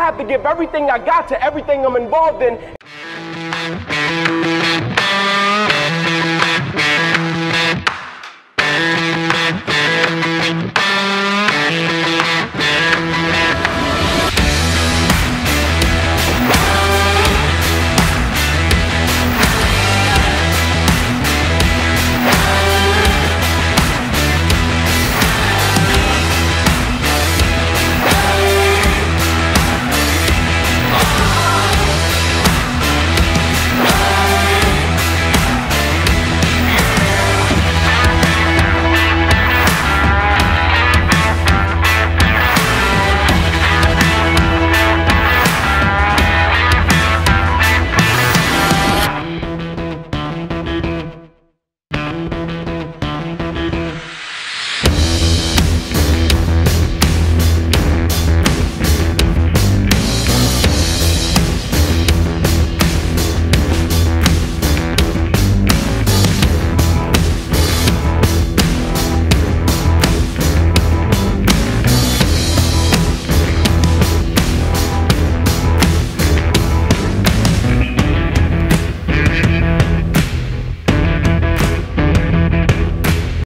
I have to give everything I got to everything I'm involved in